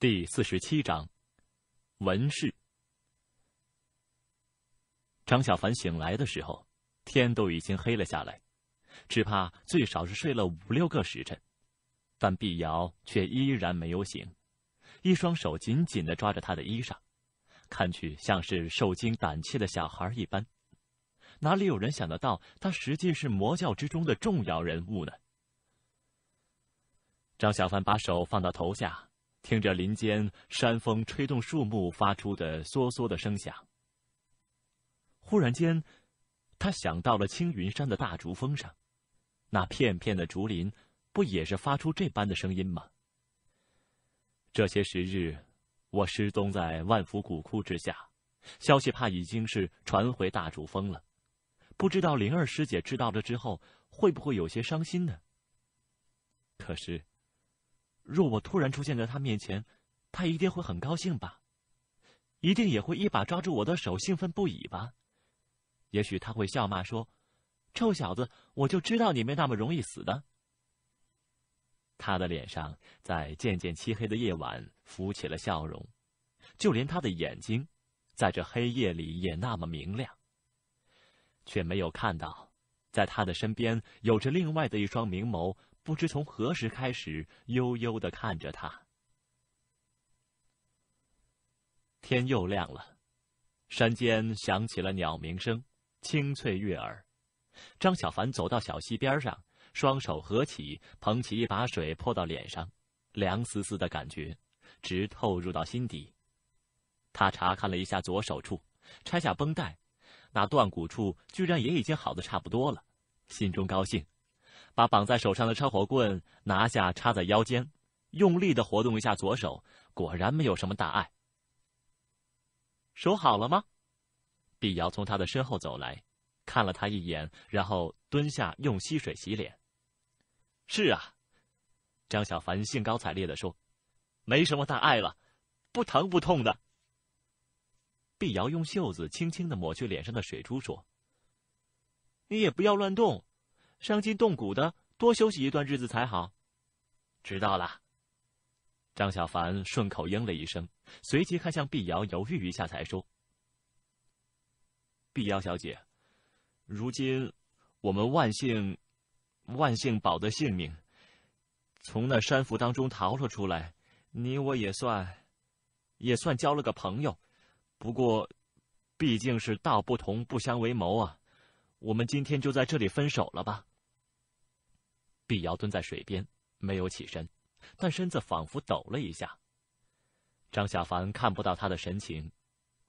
第四十七章，文氏。张小凡醒来的时候，天都已经黑了下来，只怕最少是睡了五六个时辰，但碧瑶却依然没有醒，一双手紧紧的抓着他的衣裳，看去像是受惊胆怯的小孩一般。哪里有人想得到，他实际是魔教之中的重要人物呢？张小凡把手放到头下。听着林间山风吹动树木发出的嗦嗦的声响，忽然间，他想到了青云山的大竹峰上，那片片的竹林，不也是发出这般的声音吗？这些时日，我失踪在万福古窟之下，消息怕已经是传回大竹峰了，不知道灵儿师姐知道了之后，会不会有些伤心呢？可是。若我突然出现在他面前，他一定会很高兴吧？一定也会一把抓住我的手，兴奋不已吧？也许他会笑骂说：“臭小子，我就知道你没那么容易死的。”他的脸上在渐渐漆黑的夜晚浮起了笑容，就连他的眼睛，在这黑夜里也那么明亮。却没有看到，在他的身边有着另外的一双明眸。不知从何时开始，悠悠的看着他。天又亮了，山间响起了鸟鸣声，清脆悦耳。张小凡走到小溪边上，双手合起，捧起一把水泼到脸上，凉丝丝的感觉直透入到心底。他查看了一下左手处，拆下绷带，那断骨处居然也已经好的差不多了，心中高兴。把绑在手上的车火棍拿下，插在腰间，用力的活动一下左手，果然没有什么大碍。手好了吗？碧瑶从他的身后走来，看了他一眼，然后蹲下用溪水洗脸。是啊，张小凡兴高采烈的说：“没什么大碍了，不疼不痛的。”碧瑶用袖子轻轻的抹去脸上的水珠，说：“你也不要乱动。”伤筋动骨的，多休息一段日子才好。知道了。张小凡顺口应了一声，随即看向碧瑶，犹豫一下，才说：“碧瑶小姐，如今我们万幸，万幸保得性命，从那山腹当中逃了出来，你我也算，也算交了个朋友。不过，毕竟是道不同不相为谋啊。我们今天就在这里分手了吧。”碧瑶蹲在水边，没有起身，但身子仿佛抖了一下。张小凡看不到他的神情，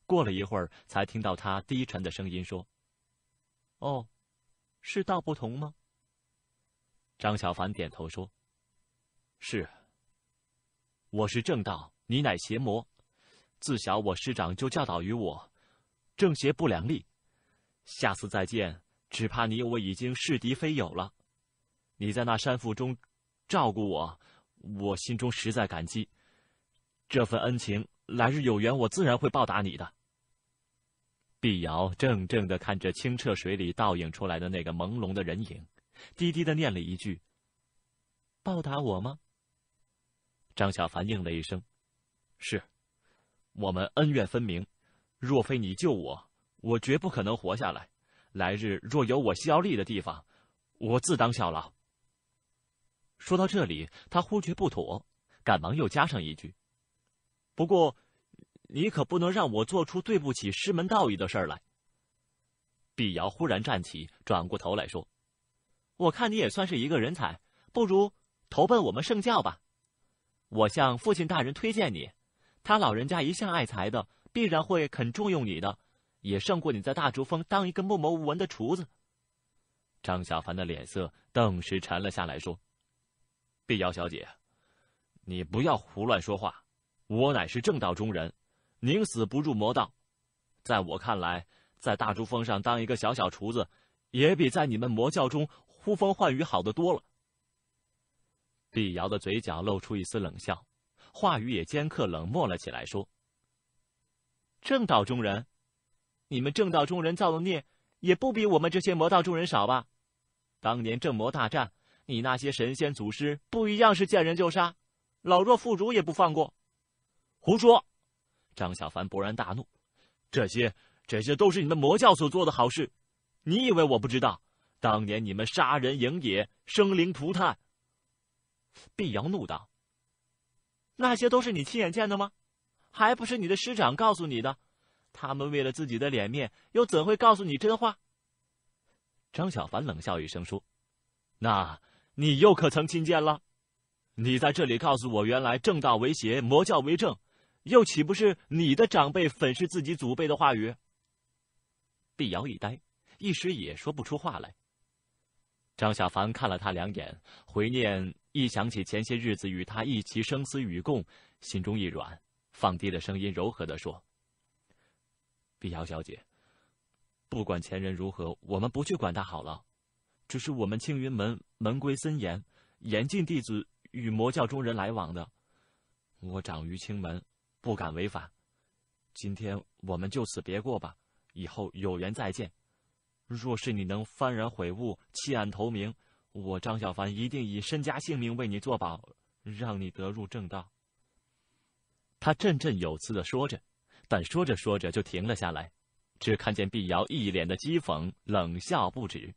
过了一会儿，才听到他低沉的声音说：“哦，是道不同吗？”张小凡点头说：“是。我是正道，你乃邪魔。自小我师长就教导于我，正邪不两立。下次再见，只怕你我已经是敌非友了。”你在那山腹中照顾我，我心中实在感激。这份恩情，来日有缘，我自然会报答你的。碧瑶怔怔的看着清澈水里倒影出来的那个朦胧的人影，低低的念了一句：“报答我吗？”张小凡应了一声：“是。”我们恩怨分明，若非你救我，我绝不可能活下来。来日若有我效力的地方，我自当效劳。说到这里，他忽觉不妥，赶忙又加上一句：“不过，你可不能让我做出对不起师门道义的事儿来。”碧瑶忽然站起，转过头来说：“我看你也算是一个人才，不如投奔我们圣教吧。我向父亲大人推荐你，他老人家一向爱才的，必然会肯重用你的，也胜过你在大竹峰当一个默默无闻的厨子。”张小凡的脸色顿时沉了下来，说。碧瑶小姐，你不要胡乱说话。我乃是正道中人，宁死不入魔道。在我看来，在大珠峰上当一个小小厨子，也比在你们魔教中呼风唤雨好得多了。碧瑶的嘴角露出一丝冷笑，话语也尖刻冷漠了起来，说：“正道中人，你们正道中人造的孽，也不比我们这些魔道中人少吧？当年正魔大战。”你那些神仙祖师不一样，是见人就杀，老弱妇孺也不放过。胡说！张小凡勃然大怒：“这些，这些都是你们魔教所做的好事，你以为我不知道？当年你们杀人营野，生灵涂炭。”碧瑶怒道：“那些都是你亲眼见的吗？还不是你的师长告诉你的？他们为了自己的脸面，又怎会告诉你真话？”张小凡冷笑一声说：“那你又可曾亲见了？你在这里告诉我，原来正道为邪，魔教为正，又岂不是你的长辈粉饰自己祖辈的话语？”碧瑶一呆，一时也说不出话来。张小凡看了他两眼，回念一想起前些日子与他一起生死与共，心中一软，放低了声音，柔和的说：“碧瑶小姐。”不管前人如何，我们不去管他好了。只是我们青云门门规森严，严禁弟子与魔教中人来往的。我长于青门，不敢违反。今天我们就此别过吧，以后有缘再见。若是你能幡然悔悟，弃暗投明，我张小凡一定以身家性命为你作保，让你得入正道。他振振有词的说着，但说着说着就停了下来。只看见碧瑶一脸的讥讽，冷笑不止。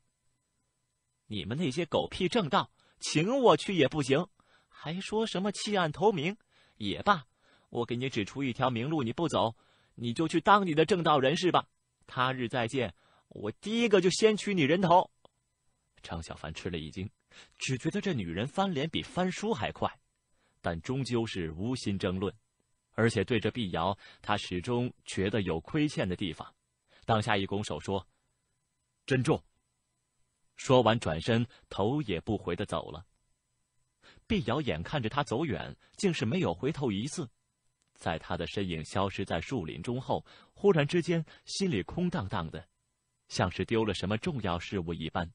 你们那些狗屁正道，请我去也不行，还说什么弃暗投明？也罢，我给你指出一条明路，你不走，你就去当你的正道人士吧。他日再见，我第一个就先取你人头。张小凡吃了一惊，只觉得这女人翻脸比翻书还快，但终究是无心争论，而且对着碧瑶，他始终觉得有亏欠的地方。当下一拱手说：“珍重。”说完转身，头也不回的走了。碧瑶眼看着他走远，竟是没有回头一次。在他的身影消失在树林中后，忽然之间心里空荡荡的，像是丢了什么重要事物一般，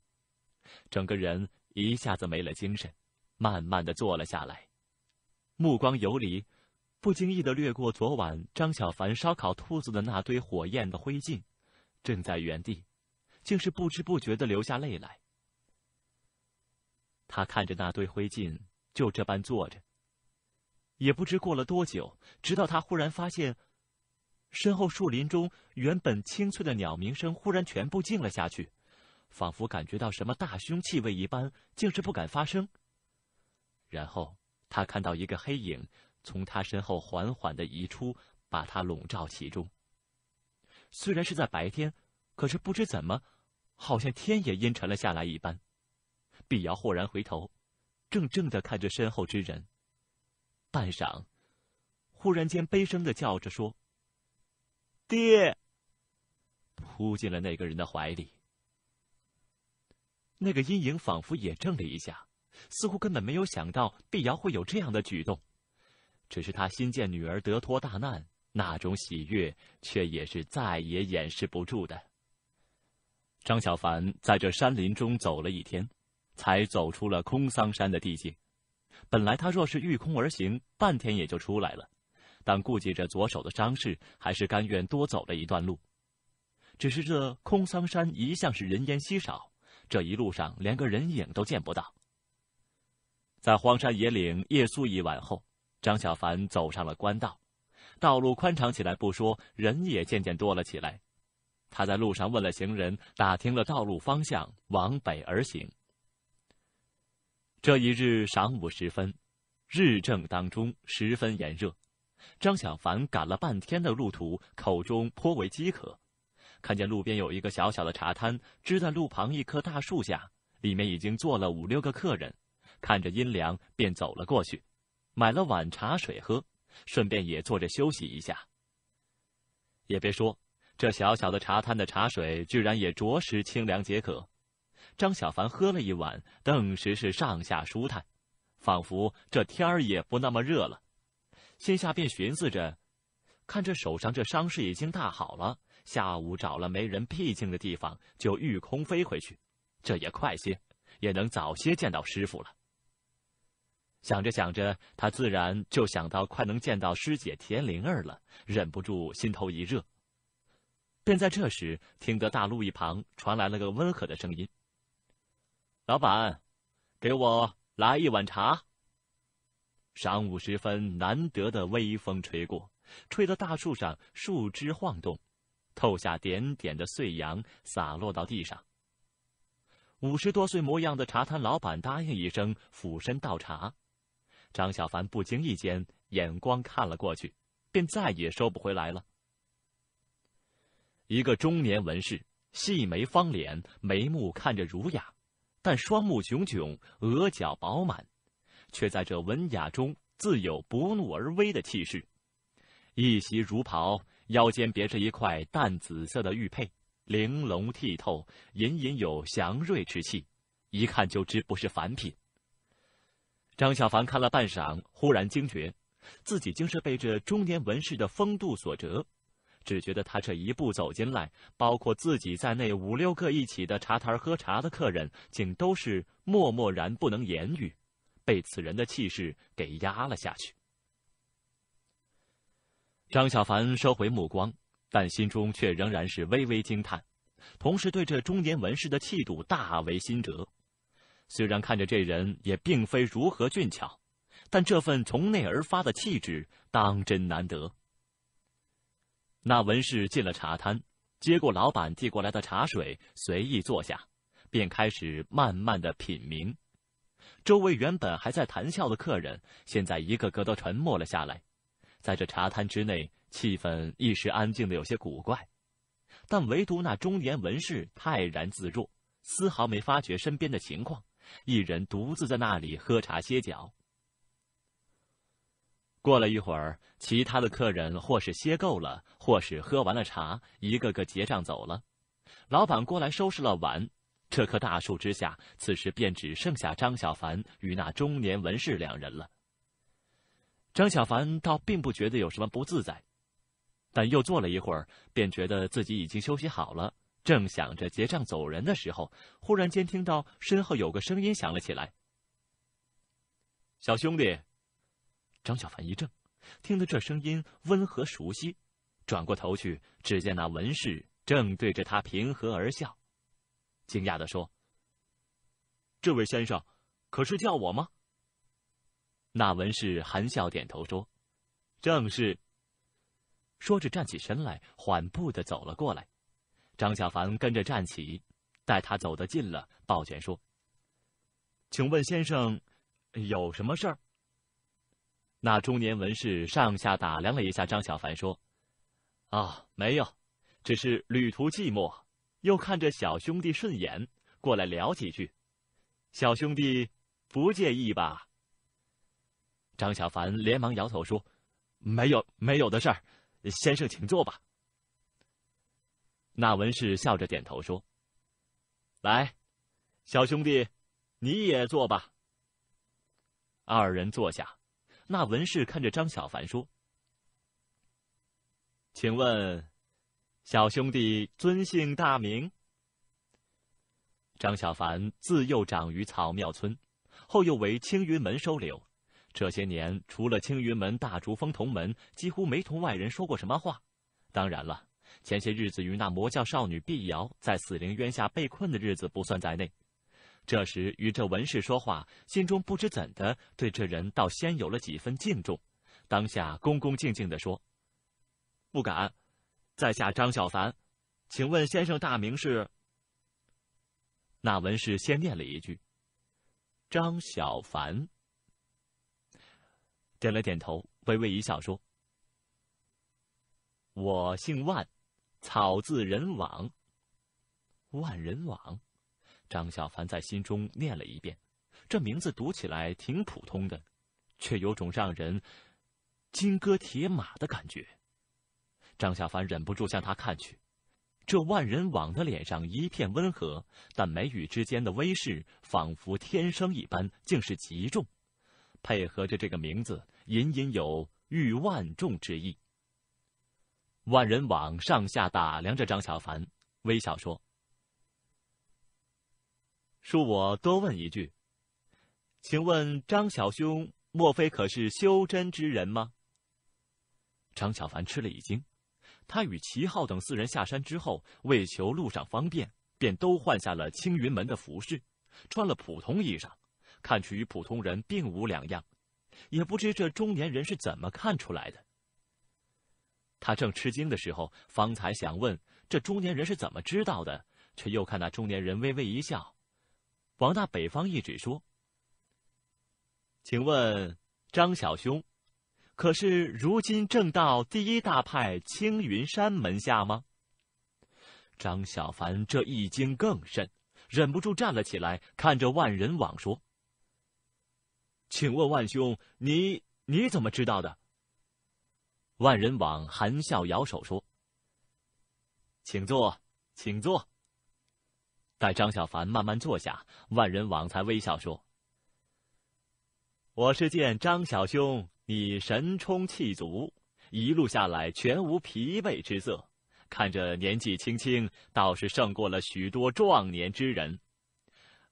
整个人一下子没了精神，慢慢的坐了下来，目光游离，不经意的掠过昨晚张小凡烧烤兔子的那堆火焰的灰烬。正在原地，竟是不知不觉的流下泪来。他看着那堆灰烬，就这般坐着。也不知过了多久，直到他忽然发现，身后树林中原本清脆的鸟鸣声忽然全部静了下去，仿佛感觉到什么大凶气味一般，竟是不敢发声。然后他看到一个黑影从他身后缓缓的移出，把他笼罩其中。虽然是在白天，可是不知怎么，好像天也阴沉了下来一般。碧瑶豁然回头，怔怔的看着身后之人。半晌，忽然间悲声的叫着说：“爹！”扑进了那个人的怀里。那个阴影仿佛也怔了一下，似乎根本没有想到碧瑶会有这样的举动，只是他新见女儿得脱大难。那种喜悦，却也是再也掩饰不住的。张小凡在这山林中走了一天，才走出了空桑山的地界。本来他若是御空而行，半天也就出来了，但顾及着左手的伤势，还是甘愿多走了一段路。只是这空桑山一向是人烟稀少，这一路上连个人影都见不到。在荒山野岭夜宿一晚后，张小凡走上了官道。道路宽敞起来不说，人也渐渐多了起来。他在路上问了行人，打听了道路方向，往北而行。这一日晌午时分，日正当中，十分炎热。张小凡赶了半天的路途，口中颇为饥渴。看见路边有一个小小的茶摊，支在路旁一棵大树下，里面已经坐了五六个客人。看着阴凉，便走了过去，买了碗茶水喝。顺便也坐着休息一下。也别说，这小小的茶摊的茶水居然也着实清凉解渴。张小凡喝了一碗，顿时是上下舒坦，仿佛这天儿也不那么热了。心下便寻思着，看这手上这伤势已经大好了，下午找了没人僻静的地方就御空飞回去，这也快些，也能早些见到师傅了。想着想着，他自然就想到快能见到师姐田灵儿了，忍不住心头一热。便在这时，听得大路一旁传来了个温和的声音：“老板，给我来一碗茶。”晌午时分，难得的微风吹过，吹得大树上树枝晃动，透下点点的碎阳，洒落到地上。五十多岁模样的茶摊老板答应一声，俯身倒茶。张小凡不经意间眼光看了过去，便再也收不回来了。一个中年文士，细眉方脸，眉目看着儒雅，但双目炯炯，额角饱满，却在这文雅中自有不怒而威的气势。一袭儒袍，腰间别着一块淡紫色的玉佩。玲珑剔透，隐隐有祥瑞之气，一看就知不是凡品。张小凡看了半晌，忽然惊觉，自己竟是被这中年文士的风度所折，只觉得他这一步走进来，包括自己在内五六个一起的茶摊喝茶的客人，竟都是默默然不能言语，被此人的气势给压了下去。张小凡收回目光。但心中却仍然是微微惊叹，同时对这中年文士的气度大为心折。虽然看着这人也并非如何俊俏，但这份从内而发的气质当真难得。那文士进了茶摊，接过老板递过来的茶水，随意坐下，便开始慢慢的品茗。周围原本还在谈笑的客人，现在一个个都沉默了下来，在这茶摊之内。气氛一时安静的有些古怪，但唯独那中年文士泰然自若，丝毫没发觉身边的情况，一人独自在那里喝茶歇脚。过了一会儿，其他的客人或是歇够了，或是喝完了茶，一个个结账走了。老板过来收拾了碗，这棵大树之下，此时便只剩下张小凡与那中年文士两人了。张小凡倒并不觉得有什么不自在。但又坐了一会儿，便觉得自己已经休息好了，正想着结账走人的时候，忽然间听到身后有个声音响了起来：“小兄弟。”张小凡一怔，听得这声音温和熟悉，转过头去，只见那文士正对着他平和而笑，惊讶的说：“这位先生，可是叫我吗？”那文士含笑点头说：“正是。”说着，站起身来，缓步的走了过来。张小凡跟着站起，待他走得近了，抱拳说：“请问先生，有什么事儿？”那中年文士上下打量了一下张小凡，说：“啊，没有，只是旅途寂寞，又看着小兄弟顺眼，过来聊几句。小兄弟不介意吧？”张小凡连忙摇头说：“没有，没有的事儿。”先生，请坐吧。那文士笑着点头说：“来，小兄弟，你也坐吧。”二人坐下。那文士看着张小凡说：“请问，小兄弟尊姓大名？”张小凡自幼长于草庙村，后又为青云门收留。这些年，除了青云门大竹峰同门，几乎没同外人说过什么话。当然了，前些日子与那魔教少女碧瑶在死灵渊下被困的日子不算在内。这时与这文士说话，心中不知怎的对这人倒先有了几分敬重，当下恭恭敬敬的说：“不敢，在下张小凡，请问先生大名是？”那文士先念了一句：“张小凡。”点了点头，微微一笑，说：“我姓万，草字人往。万人往。”张小凡在心中念了一遍，这名字读起来挺普通的，却有种让人金戈铁马的感觉。张小凡忍不住向他看去，这万人往的脸上一片温和，但眉宇之间的威势仿佛天生一般，竟是极重。配合着这个名字，隐隐有欲万众之意。万人往上下打量着张小凡，微笑说：“恕我多问一句，请问张小兄，莫非可是修真之人吗？”张小凡吃了一惊，他与齐浩等四人下山之后，为求路上方便，便都换下了青云门的服饰，穿了普通衣裳。看去与普通人并无两样，也不知这中年人是怎么看出来的。他正吃惊的时候，方才想问这中年人是怎么知道的，却又看那中年人微微一笑，王大北方一指说：“请问张小兄，可是如今正道第一大派青云山门下吗？”张小凡这一惊更甚，忍不住站了起来，看着万人网说：“请问万兄，你你怎么知道的？”万人网含笑摇手说：“请坐，请坐。”待张小凡慢慢坐下，万人王才微笑说：“我是见张小兄你神冲气足，一路下来全无疲惫之色，看着年纪轻轻，倒是胜过了许多壮年之人。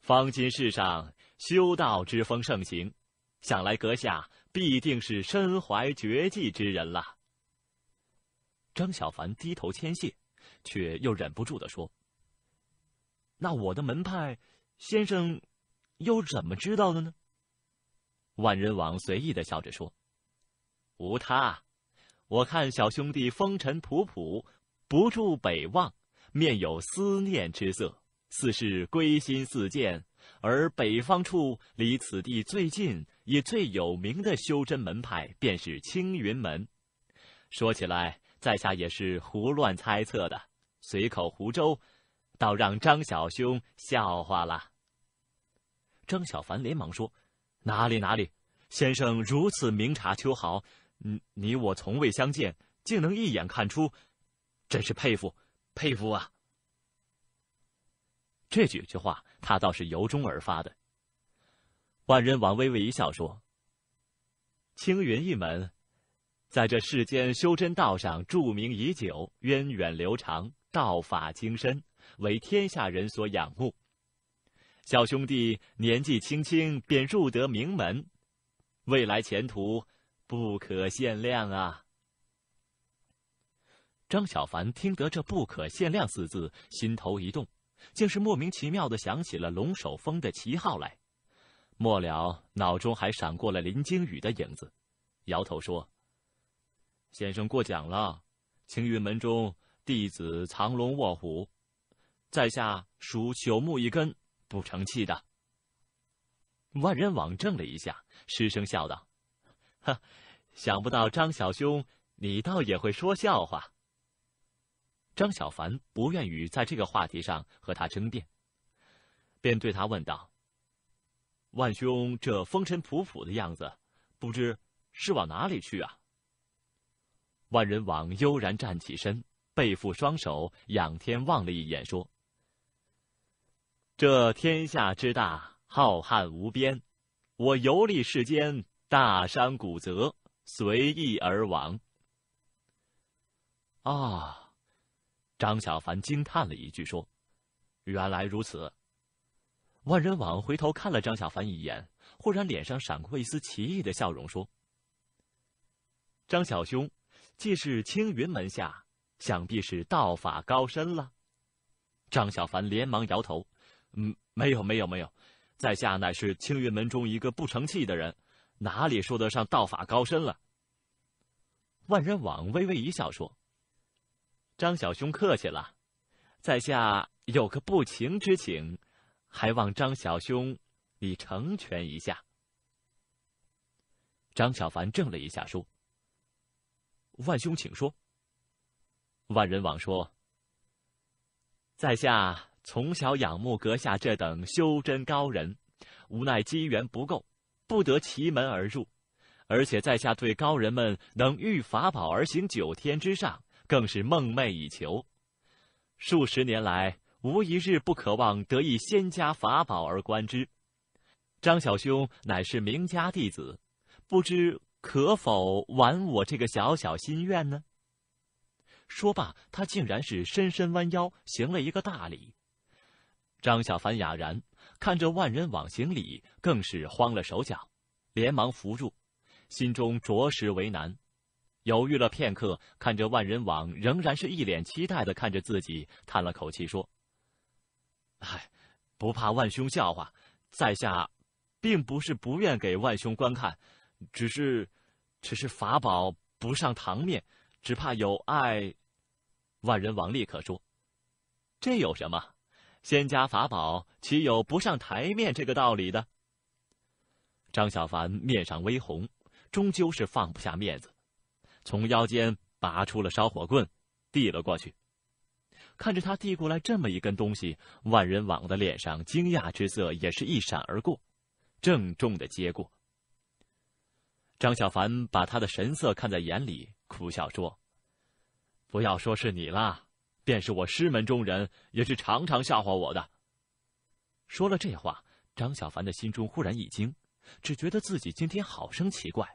方今世上修道之风盛行，想来阁下必定是身怀绝技之人了。”张小凡低头谦谢，却又忍不住的说：“那我的门派，先生又怎么知道的呢？”万人王随意的笑着说：“无他，我看小兄弟风尘仆仆，不住北望，面有思念之色，似是归心似箭。而北方处离此地最近也最有名的修真门派，便是青云门。说起来。”在下也是胡乱猜测的，随口胡诌，倒让张小兄笑话了。张小凡连忙说：“哪里哪里，先生如此明察秋毫，你你我从未相见，竟能一眼看出，真是佩服佩服啊！”这几句话他倒是由衷而发的。万人王微微一笑说：“青云一门。”在这世间修真道上著名已久，源远流长，道法精深，为天下人所仰慕。小兄弟年纪轻轻便入得名门，未来前途不可限量啊！张小凡听得这“不可限量”四字，心头一动，竟是莫名其妙的想起了龙首峰的旗号来。末了，脑中还闪过了林惊羽的影子，摇头说。先生过奖了，青云门中弟子藏龙卧虎，在下属朽木一根，不成器的。万人网怔了一下，失声笑道：“哈，想不到张小兄，你倒也会说笑话。”张小凡不愿与在这个话题上和他争辩，便对他问道：“万兄这风尘仆仆的样子，不知是往哪里去啊？”万人王悠然站起身，背负双手，仰天望了一眼，说：“这天下之大，浩瀚无边，我游历世间，大山古泽，随意而往。”啊！张小凡惊叹了一句，说：“原来如此。”万人王回头看了张小凡一眼，忽然脸上闪过一丝奇异的笑容，说：“张小兄。”既是青云门下，想必是道法高深了。张小凡连忙摇头：“嗯，没有，没有，没有，在下乃是青云门中一个不成器的人，哪里说得上道法高深了？”万人网微微一笑说：“张小兄客气了，在下有个不情之请，还望张小兄你成全一下。”张小凡怔了一下说。万兄，请说。万人网说：“在下从小仰慕阁下这等修真高人，无奈机缘不够，不得其门而入。而且在下对高人们能遇法宝而行九天之上，更是梦寐以求。数十年来，无一日不渴望得一仙家法宝而观之。张小兄乃是名家弟子，不知。”可否完我这个小小心愿呢？说罢，他竟然是深深弯腰，行了一个大礼。张小凡哑然看着万人往行礼，更是慌了手脚，连忙扶住，心中着实为难。犹豫了片刻，看着万人网仍然是一脸期待的看着自己，叹了口气说：“唉，不怕万兄笑话，在下并不是不愿给万兄观看。”只是，只是法宝不上堂面，只怕有碍。万人王立刻说：“这有什么？仙家法宝岂有不上台面这个道理的？”张小凡面上微红，终究是放不下面子，从腰间拔出了烧火棍，递了过去。看着他递过来这么一根东西，万人网的脸上惊讶之色也是一闪而过，郑重的接过。张小凡把他的神色看在眼里，苦笑说：“不要说是你了，便是我师门中人，也是常常笑话我的。”说了这话，张小凡的心中忽然一惊，只觉得自己今天好生奇怪，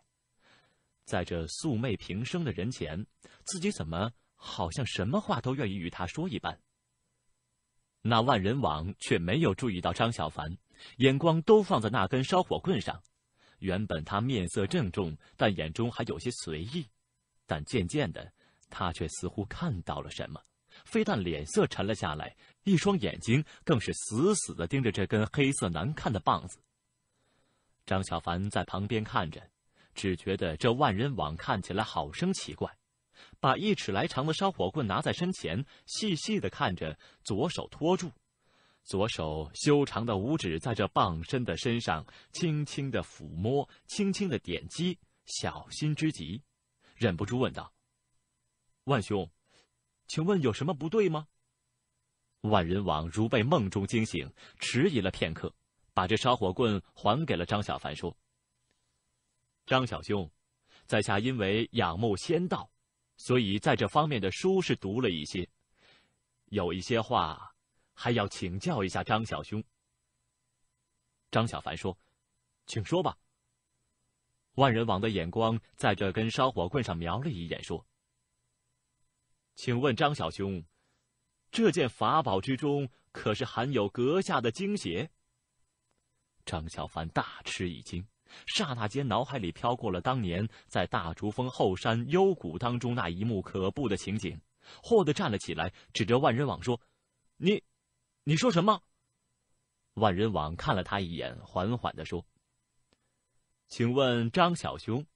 在这素昧平生的人前，自己怎么？好像什么话都愿意与他说一般。那万人王却没有注意到张小凡，眼光都放在那根烧火棍上。原本他面色郑重，但眼中还有些随意。但渐渐的，他却似乎看到了什么，非但脸色沉了下来，一双眼睛更是死死的盯着这根黑色难看的棒子。张小凡在旁边看着，只觉得这万人网看起来好生奇怪。把一尺来长的烧火棍拿在身前，细细的看着，左手托住，左手修长的五指在这棒身的身上轻轻的抚摸，轻轻的点击，小心之极，忍不住问道：“万兄，请问有什么不对吗？”万人王如被梦中惊醒，迟疑了片刻，把这烧火棍还给了张小凡，说：“张小兄，在下因为仰慕仙道。”所以，在这方面的书是读了一些，有一些话还要请教一下张小兄。张小凡说：“请说吧。”万人王的眼光在这根烧火棍上瞄了一眼，说：“请问张小兄，这件法宝之中可是含有阁下的精血？”张小凡大吃一惊。刹那间，脑海里飘过了当年在大竹峰后山幽谷当中那一幕可怖的情景，霍的站了起来，指着万人网说：“你，你说什么？”万人网看了他一眼，缓缓的说：“请问张小兄，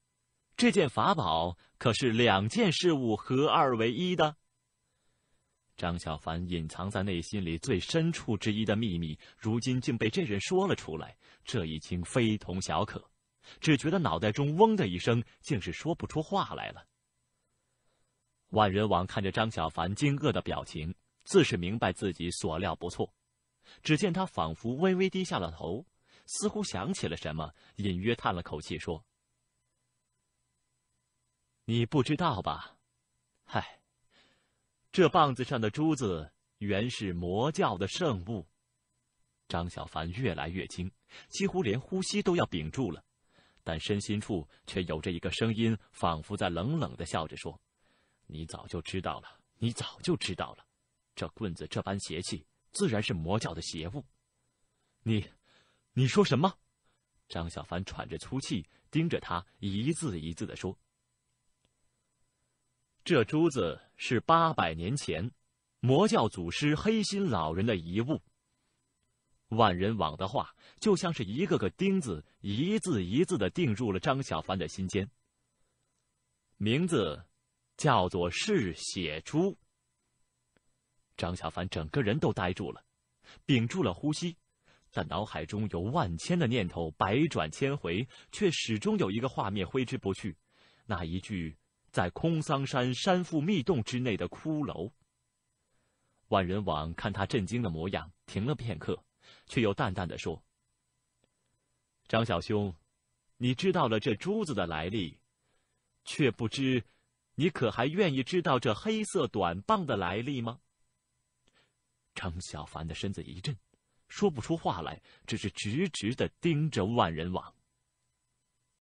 这件法宝可是两件事物合二为一的？”张小凡隐藏在内心里最深处之一的秘密，如今竟被这人说了出来，这已经非同小可。只觉得脑袋中嗡的一声，竟是说不出话来了。万人王看着张小凡惊愕的表情，自是明白自己所料不错。只见他仿佛微微低下了头，似乎想起了什么，隐约叹了口气说：“你不知道吧？嗨。”这棒子上的珠子原是魔教的圣物。张小凡越来越惊，几乎连呼吸都要屏住了，但身心处却有着一个声音，仿佛在冷冷的笑着说：“你早就知道了，你早就知道了。这棍子这般邪气，自然是魔教的邪物。”你，你说什么？张小凡喘着粗气，盯着他，一字一字的说。这珠子是八百年前魔教祖师黑心老人的遗物。万人网的话就像是一个个钉子，一字一字的钉入了张小凡的心间。名字叫做嗜血珠。张小凡整个人都呆住了，屏住了呼吸，但脑海中有万千的念头，百转千回，却始终有一个画面挥之不去，那一句。在空桑山山腹密洞之内的骷髅。万人网看他震惊的模样，停了片刻，却又淡淡的说：“张小兄，你知道了这珠子的来历，却不知，你可还愿意知道这黑色短棒的来历吗？”张小凡的身子一震，说不出话来，只是直直的盯着万人网。